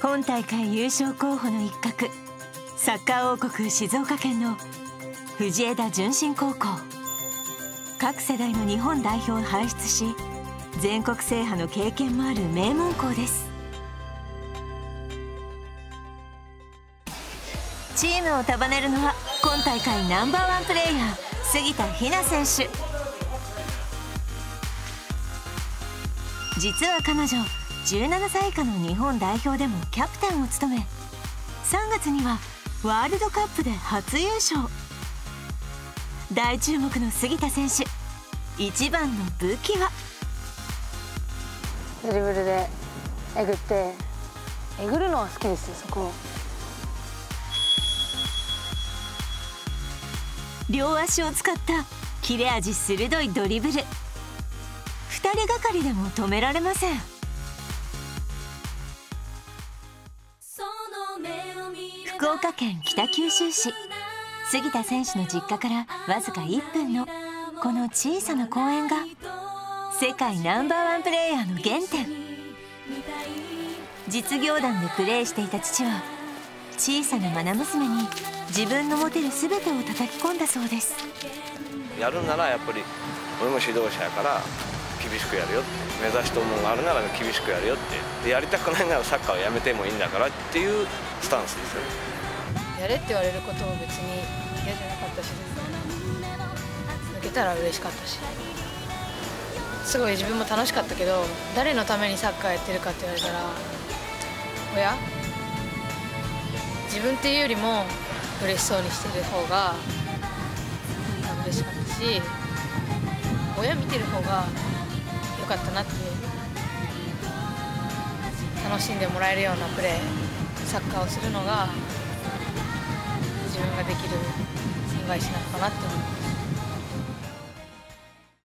今大会優勝候補の一角サッカー王国静岡県の藤枝順心高校。各世代の日本代表を輩出し全国制覇の経験もある名門校です。チームを束ねるのは今大会ナンバーワンプレーヤー杉田ひな選手。実は彼女17歳以下の日本代表でもキャプテンを務め3月にはワールドカップで初優勝。大注目の杉田選手一番の武器は。ドリブルでえぐってえぐるのは好きですよそこ両足を使った切れ味鋭いドリブル。2人がかりでも止められません福岡県北九州市杉田選手の実家からわずか1分のこの小さな公園が世界ナンバーワンプレーヤーの原点実業団でプレーしていた父は小さな愛娘に自分の持てる全てを叩き込んだそうです。やるならやっぱり俺も指導者やから厳しくやるよって目指したものがあるなら厳しくやるよってでやりたくないならサッカーをやめてもいいんだからっていうスタンスですよやれって言われることも別に嫌じゃなかったし抜けたら嬉しかったし。すごい自分も楽しかったけど誰のためにサッカーやってるかって言われたら親自分っていうよりも嬉しそうにしてる方が嬉しかったし親見てる方がかったなって楽しんでもらえるようなプレーサッカーをするのが自分ができる恩返しなのかなって思います